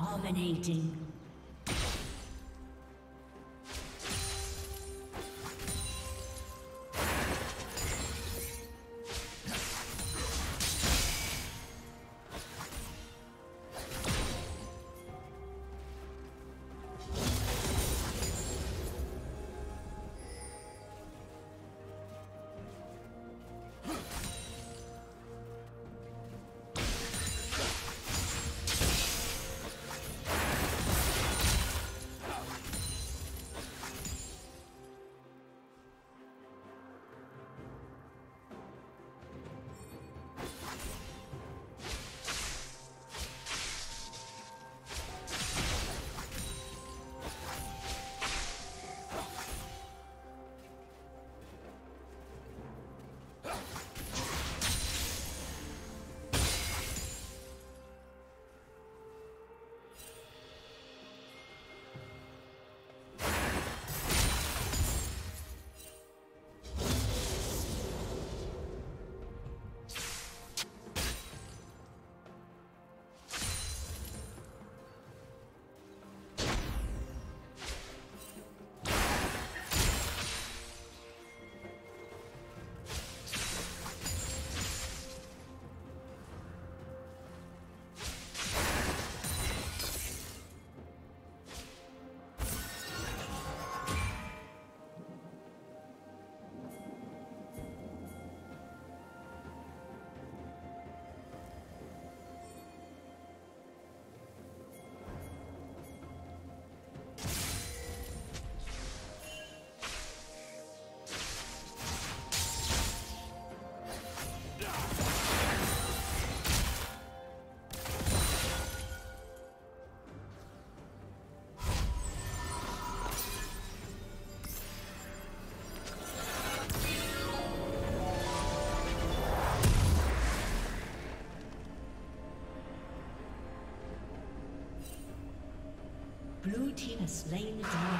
Dominating. Slain the dragon.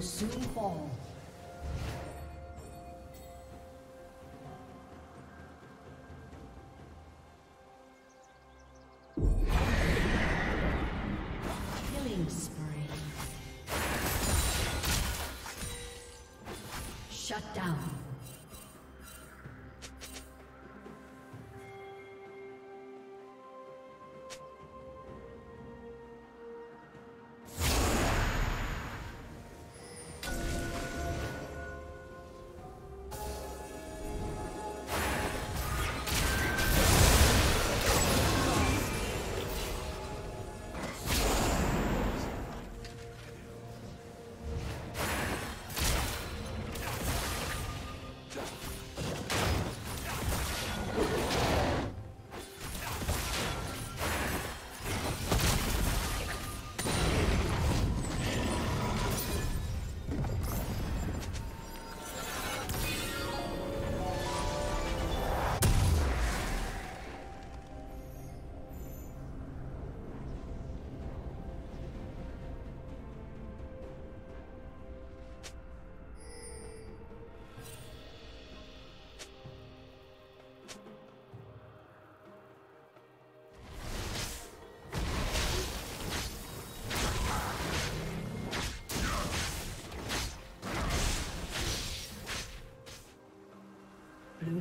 Will soon fall. Killing spree. Shut down.